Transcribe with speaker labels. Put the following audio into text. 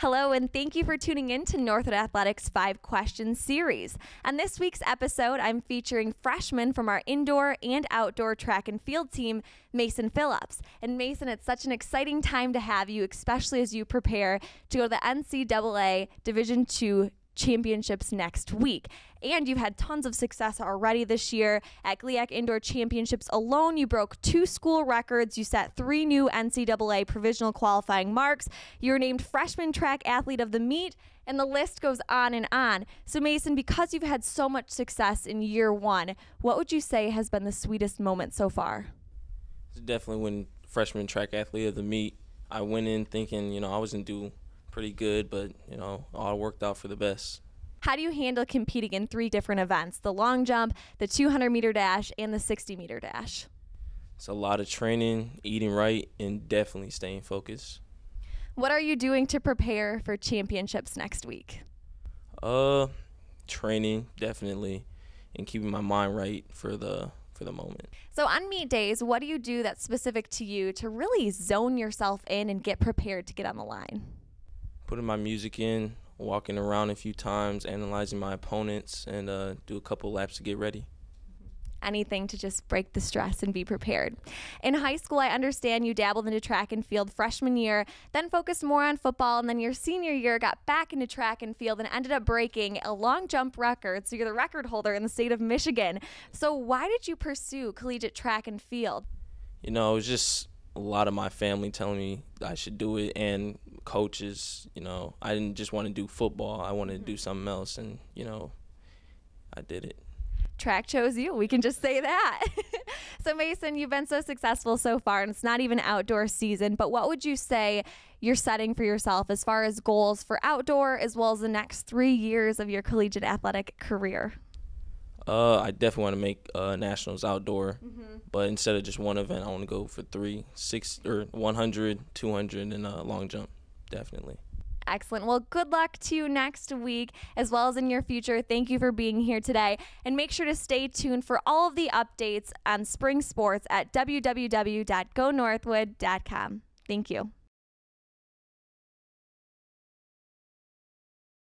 Speaker 1: Hello, and thank you for tuning in to Northwood Athletics 5 Questions series. On this week's episode, I'm featuring freshmen from our indoor and outdoor track and field team, Mason Phillips. And Mason, it's such an exciting time to have you, especially as you prepare to go to the NCAA Division II championships next week. And you've had tons of success already this year. At GLIAC Indoor Championships alone, you broke two school records. You set three new NCAA provisional qualifying marks. You were named Freshman Track Athlete of the Meet, and the list goes on and on. So, Mason, because you've had so much success in year one, what would you say has been the sweetest moment so far?
Speaker 2: It's definitely when Freshman Track Athlete of the Meet. I went in thinking, you know, I wasn't due pretty good, but you know, all worked out for the best.
Speaker 1: How do you handle competing in three different events the long jump, the 200 meter dash, and the 60 meter dash?
Speaker 2: It's a lot of training, eating right, and definitely staying focused.
Speaker 1: What are you doing to prepare for championships next week?
Speaker 2: Uh, training definitely, and keeping my mind right for the for the moment.
Speaker 1: So on meet days, what do you do that's specific to you to really zone yourself in and get prepared to get on the line?
Speaker 2: Putting my music in, walking around a few times, analyzing my opponents, and uh, do a couple laps to get ready.
Speaker 1: Anything to just break the stress and be prepared. In high school, I understand you dabbled into track and field freshman year, then focused more on football, and then your senior year got back into track and field and ended up breaking a long jump record. So you're the record holder in the state of Michigan. So why did you pursue collegiate track and field?
Speaker 2: You know, it was just a lot of my family telling me I should do it and coaches, you know, I didn't just want to do football. I wanted to do mm-hmm. something else and, you know, I did it.
Speaker 1: Track chose you. We can just say that. so Mason, you've been so successful so far and it's not even outdoor season, but what would you say you're setting for yourself as far as goals for outdoor as well as the next 3 years of your collegiate athletic career?
Speaker 2: Uh, I definitely want to make uh, nationals outdoor, mm-hmm. but instead of just one event, I want to go for three, six, or 100, 200, and a long jump. Definitely.
Speaker 1: Excellent. Well, good luck to you next week as well as in your future. Thank you for being here today. And make sure to stay tuned for all of the updates on spring sports at www.gonorthwood.com. Thank you.